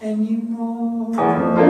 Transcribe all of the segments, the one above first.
anymore.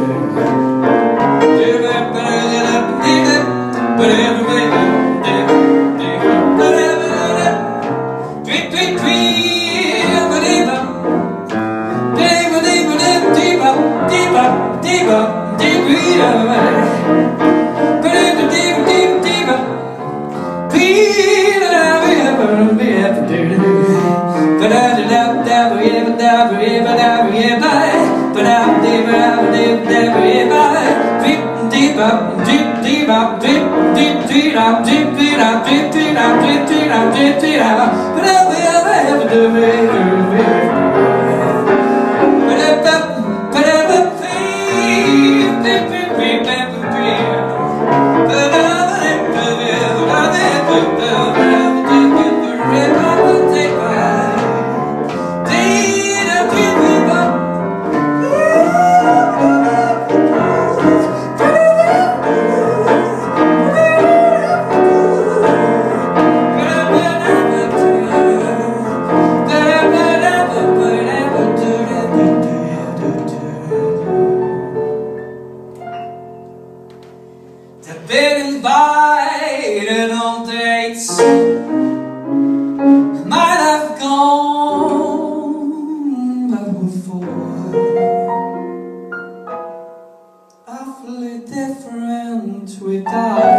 I'm nearby, I'm never, I'm never, never. Deep, deep up, deep, deep up, deep, deep, deep up, deep, deep up, deep, deep up, deep, deep up, deep, deep up. But I'm never, never, never, never.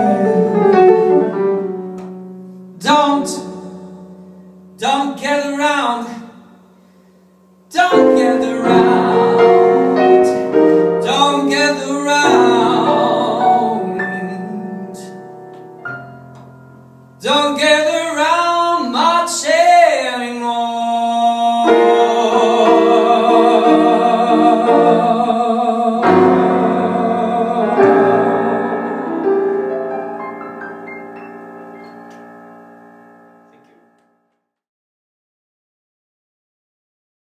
Without